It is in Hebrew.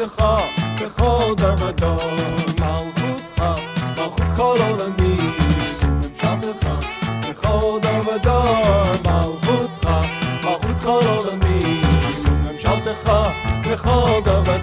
עבדך בכל דמדון מלכותך, מלכות כל עולמי. ממשלתך בכל דמדון מלכותך, מלכות כל עולמי. ממשלתך בכל דמדון